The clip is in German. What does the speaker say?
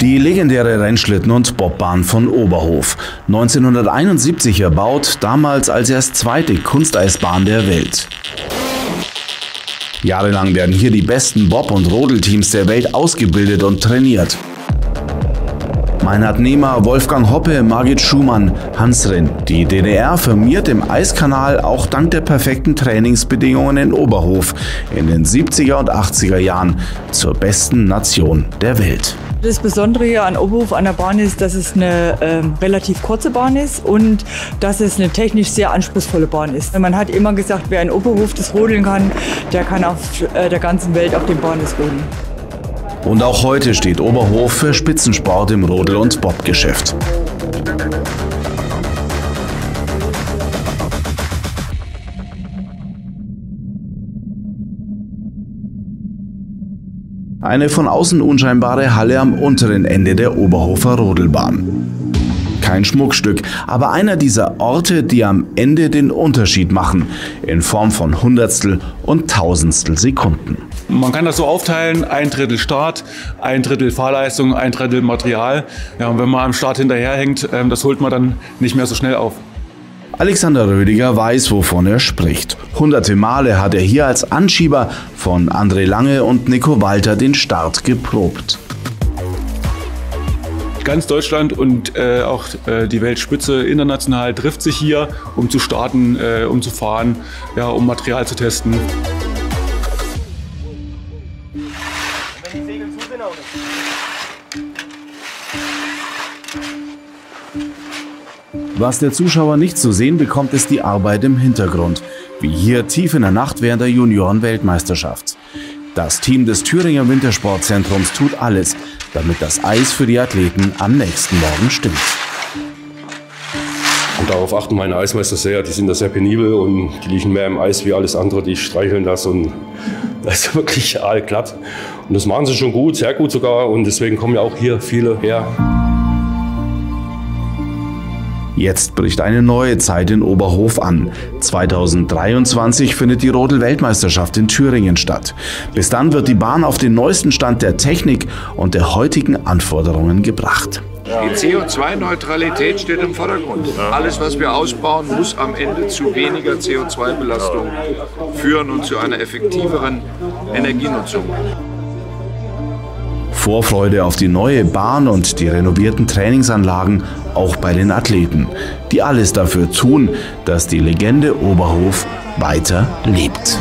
Die legendäre Rennschlitten- und Bobbahn von Oberhof. 1971 erbaut, damals als erst zweite Kunsteisbahn der Welt. Jahrelang werden hier die besten Bob- und Rodelteams der Welt ausgebildet und trainiert. Meinhard Nehmer, Wolfgang Hoppe, Margit Schumann, Hans Rinn. Die DDR firmiert im Eiskanal auch dank der perfekten Trainingsbedingungen in Oberhof in den 70er und 80er Jahren zur besten Nation der Welt. Das Besondere hier an Oberhof an der Bahn ist, dass es eine äh, relativ kurze Bahn ist und dass es eine technisch sehr anspruchsvolle Bahn ist. Man hat immer gesagt, wer in Oberhof das rodeln kann, der kann auf äh, der ganzen Welt auf den Bahnen rodeln. Und auch heute steht Oberhof für Spitzensport im Rodel- und Bobgeschäft. Eine von außen unscheinbare Halle am unteren Ende der Oberhofer Rodelbahn. Kein Schmuckstück, aber einer dieser Orte, die am Ende den Unterschied machen, in Form von Hundertstel und Tausendstel Sekunden. Man kann das so aufteilen, ein Drittel Start, ein Drittel Fahrleistung, ein Drittel Material. Ja, und wenn man am Start hinterherhängt, ähm, das holt man dann nicht mehr so schnell auf. Alexander Rödiger weiß, wovon er spricht. Hunderte Male hat er hier als Anschieber von André Lange und Nico Walter den Start geprobt. Ganz Deutschland und äh, auch äh, die Weltspitze international trifft sich hier, um zu starten, äh, um zu fahren, ja, um Material zu testen. Was der Zuschauer nicht zu sehen bekommt, ist die Arbeit im Hintergrund, wie hier tief in der Nacht während der Junioren-Weltmeisterschaft. Das Team des Thüringer Wintersportzentrums tut alles, damit das Eis für die Athleten am nächsten Morgen stimmt. Und darauf achten meine Eismeister sehr. Die sind da sehr penibel und die liegen mehr im Eis wie alles andere. Die streicheln das und das ist wirklich allglatt. Und das machen sie schon gut, sehr gut sogar. Und deswegen kommen ja auch hier viele her. Jetzt bricht eine neue Zeit in Oberhof an. 2023 findet die Rodel-Weltmeisterschaft in Thüringen statt. Bis dann wird die Bahn auf den neuesten Stand der Technik und der heutigen Anforderungen gebracht. Die CO2-Neutralität steht im Vordergrund. Alles, was wir ausbauen, muss am Ende zu weniger CO2-Belastung führen und zu einer effektiveren Energienutzung. Vorfreude auf die neue Bahn und die renovierten Trainingsanlagen auch bei den Athleten, die alles dafür tun, dass die Legende Oberhof weiter lebt.